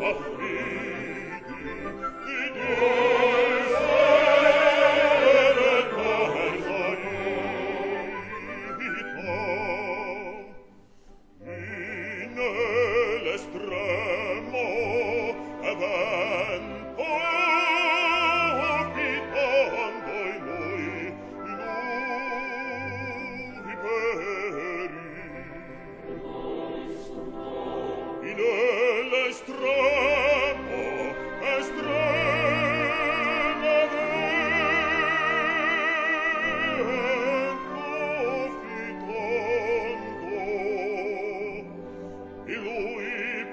Oh.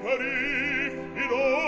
Paris, il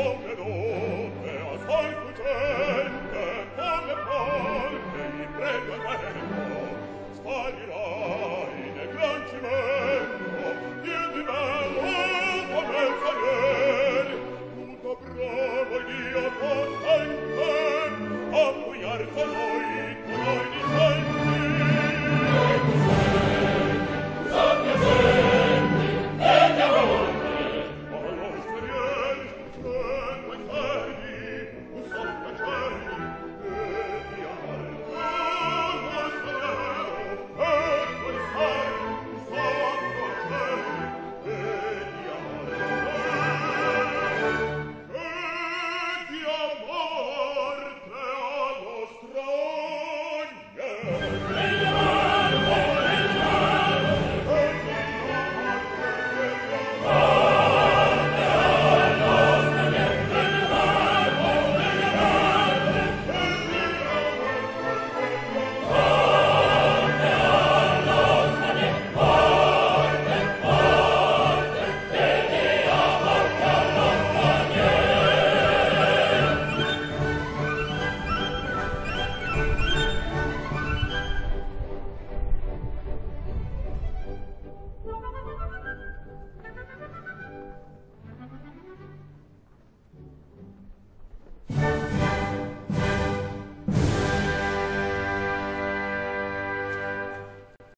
Oh,